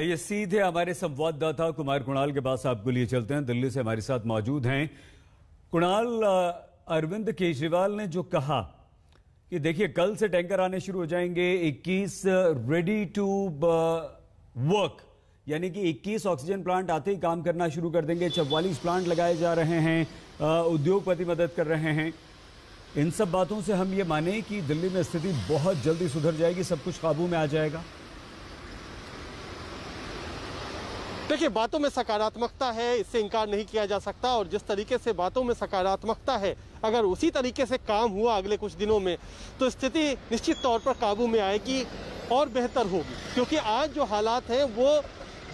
आइए सीधे हमारे संवाददाता कुमार कुणाल के पास आपको लिए चलते हैं। दिल्ली से हमारे साथ मौजूद हैं। कुणाल अरविंद केजरीवाल ने जो कहा कि देखिए, कल से टैंकर आने शुरू हो जाएँगे। 21 रेडी टू वर्क यानी कि 21 ऑक्सीजन प्लांट आते ही काम करना शुरू कर देंगे। चौवालीस प्लांट लगाए जा रहे हैं उद्योगपति मदद कर रहे हैं। इन सब बातों से हम ये माने कि दिल्ली में स्थिति बहुत जल्दी सुधर जाएगी, सब कुछ काबू में आ जाएगा। देखिए, बातों में सकारात्मकता है, इससे इनकार नहीं किया जा सकता और जिस तरीके से बातों में सकारात्मकता है, अगर उसी तरीके से काम हुआ अगले कुछ दिनों में तो स्थिति निश्चित तौर पर काबू में आएगी और बेहतर होगी। क्योंकि आज जो हालात हैं, वो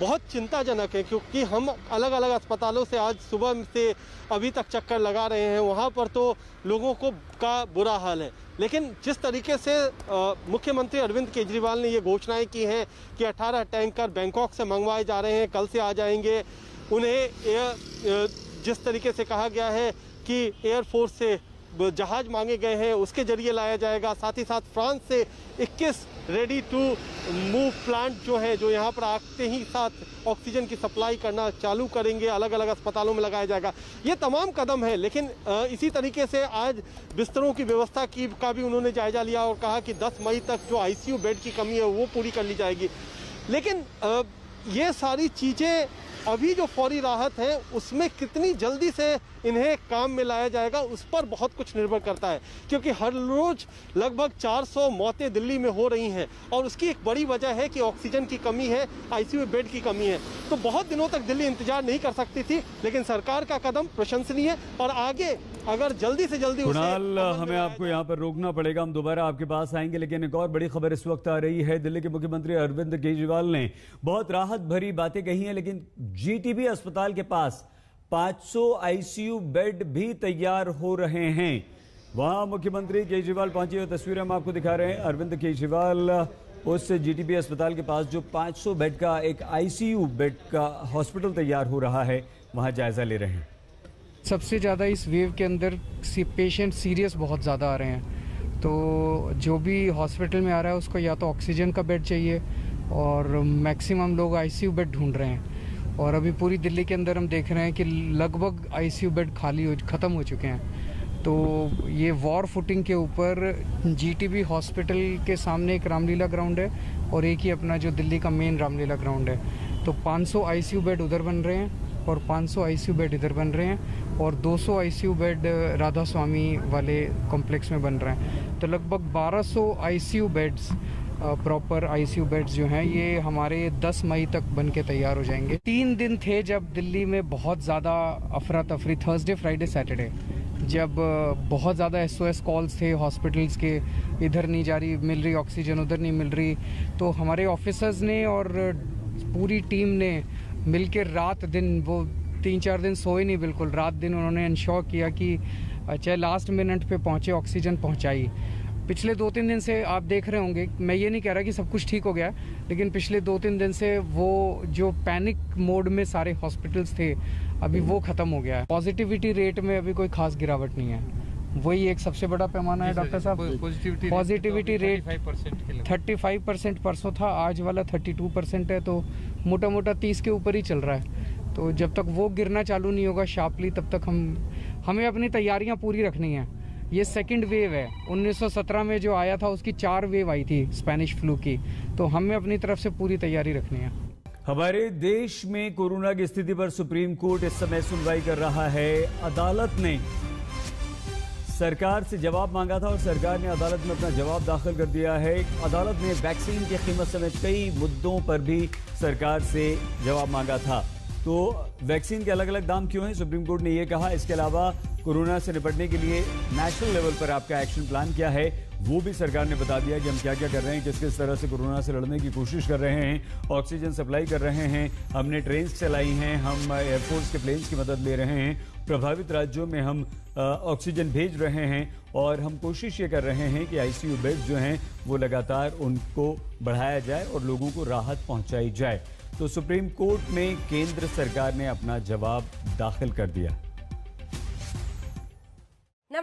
बहुत चिंताजनक है, क्योंकि हम अलग अलग अस्पतालों से आज सुबह से अभी तक चक्कर लगा रहे हैं। वहाँ पर तो लोगों को का बुरा हाल है। लेकिन जिस तरीके से मुख्यमंत्री अरविंद केजरीवाल ने ये घोषणाएँ की हैं कि 18 टैंकर बैंकॉक से मंगवाए जा रहे हैं, कल से आ जाएँगे, उन्हें जिस तरीके से कहा गया है कि एयरफोर्स से जहाज़ मांगे गए हैं, उसके ज़रिए लाया जाएगा। साथ ही साथ फ्रांस से 21 रेडी टू मूव प्लांट जो है, जो यहाँ पर आते ही साथ ऑक्सीजन की सप्लाई करना चालू करेंगे। अलग अलग अस्पतालों में लगाया जाएगा। ये तमाम कदम है, लेकिन इसी तरीके से आज बिस्तरों की व्यवस्था की, का भी उन्होंने जायजा लिया और कहा कि 10 मई तक जो आईसीयू बेड की कमी है, वो पूरी कर ली जाएगी। लेकिन ये सारी चीज़ें अभी जो फौरी राहत है, उसमें कितनी जल्दी से इन्हें काम में लाया जाएगा उस पर बहुत कुछ निर्भर करता है क्योंकि हर रोज लगभग 400 मौतें दिल्ली में हो रही हैं और उसकी एक बड़ी वजह है कि ऑक्सीजन की कमी है आईसीयू बेड की कमी है। तो बहुत दिनों तक दिल्ली इंतज़ार नहीं कर सकती थी लेकिन सरकार का कदम प्रशंसनीय और आगे अगर जल्दी से जल्दी कुणाल हमें आपको यहाँ पर रोकना पड़ेगा हम दोबारा आपके पास आएँगे लेकिन एक और बड़ी खबर इस वक्त आ रही है दिल्ली के मुख्यमंत्री अरविंद केजरीवाल ने बहुत राहत भरी बातें कही हैं लेकिन जीटीबी अस्पताल के पास 500 आईसीयू बेड भी तैयार हो रहे हैं। वहाँ मुख्यमंत्री केजरीवाल पहुँची हुई तस्वीरें हम आपको दिखा रहे हैं। अरविंद केजरीवाल उस जीटीबी अस्पताल के पास जो 500 बेड का एक आईसीयू बेड का हॉस्पिटल तैयार हो रहा है, वहाँ जायजा ले रहे हैं। सबसे ज़्यादा इस वेव के अंदर पेशेंट सीरियस बहुत ज़्यादा आ रहे हैं। तो जो भी हॉस्पिटल में आ रहा है, उसको या तो ऑक्सीजन का बेड चाहिए और मैक्सिमम लोग आईसीयू बेड ढूंढ रहे हैं। और अभी पूरी दिल्ली के अंदर हम देख रहे हैं कि लगभग आईसीयू बेड खाली हो, ख़त्म हो चुके हैं। तो ये वॉर फुटिंग के ऊपर जीटीबी हॉस्पिटल के सामने एक रामलीला ग्राउंड है और एक ही अपना जो दिल्ली का मेन रामलीला ग्राउंड है। तो 500 आईसीयू बेड उधर बन रहे हैं और 500 आईसीयू बेड इधर बन रहे हैं और 200 आईसीयू बेड राधा स्वामी वाले कॉम्प्लेक्स में बन रहे हैं। तो लगभग 1200 ICU beds proper ICU beds जो हैं, ये हमारे 10 मई तक बन के तैयार हो जाएँगे। तीन दिन थे जब दिल्ली में बहुत ज़्यादा अफरा तफरी थर्सडे फ्राइडे सैटरडे जब बहुत ज़्यादा एस ओ एस कॉल्स थे हॉस्पिटल्स के, इधर नहीं जा रही, मिल रही ऑक्सीजन उधर नहीं मिल रही। तो हमारे ऑफिसर्स ने और पूरी टीम ने मिलकर रात दिन, वो तीन चार दिन सोए नहीं बिल्कुल, रात दिन उन्होंने इंश्योर किया कि चाहे लास्ट मिनट पे पहुँचे ऑक्सीजन पहुंचाई। पिछले दो तीन दिन से आप देख रहे होंगे मैं ये नहीं कह रहा कि सब कुछ ठीक हो गया लेकिन पिछले दो तीन दिन से वो जो पैनिक मोड में सारे हॉस्पिटल्स थे अभी वो ख़त्म हो गया है। पॉजिटिविटी रेट में अभी कोई खास गिरावट नहीं है। वही एक सबसे बड़ा पैमाना है डॉक्टर साहब। Positivity rate thirty five percent परसों था आज वाला थर्टी टू परसेंट है तो मोटा मोटा तीस के ऊपर ही चल रहा है। तो जब तक वो गिरना चालू नहीं होगा शार्पली तब तक हम हमें अपनी तैयारियाँ पूरी रखनी है। ये सेकंड वेव है। 1917 में जो आया था, उसकी चार वेव आई थी स्पेनिश फ्लू की। तो हमें अपनी तरफ़ से पूरी तैयारी रखनी है। हमारे देश में कोरोना की स्थिति पर सुप्रीम कोर्ट इस समय सुनवाई कर रहा है। अदालत ने सरकार से जवाब मांगा था और सरकार ने अदालत में अपना जवाब दाखिल कर दिया है। अदालत ने वैक्सीन की कीमत समेत कई मुद्दों पर भी सरकार से जवाब मांगा था। तो वैक्सीन के अलग अलग दाम क्यों हैं? सुप्रीम कोर्ट ने यह कहा। इसके अलावा कोरोना से निपटने के लिए नेशनल लेवल पर आपका एक्शन प्लान क्या है, वो भी सरकार ने बता दिया कि हम क्या क्या कर रहे हैं, किस किस तरह से कोरोना से लड़ने की कोशिश कर रहे हैं ऑक्सीजन सप्लाई कर रहे हैं, हमने ट्रेन चलाई हैं, हम एयरफोर्स के प्लेन्स की मदद ले रहे हैं, प्रभावित राज्यों में हम ऑक्सीजन भेज रहे हैं और हम कोशिश ये कर रहे हैं कि आईसीयू बेड जो हैं, वो लगातार उनको बढ़ाया जाए और लोगों को राहत पहुंचाई जाए। तो सुप्रीम कोर्ट में केंद्र सरकार ने अपना जवाब दाखिल कर दिया।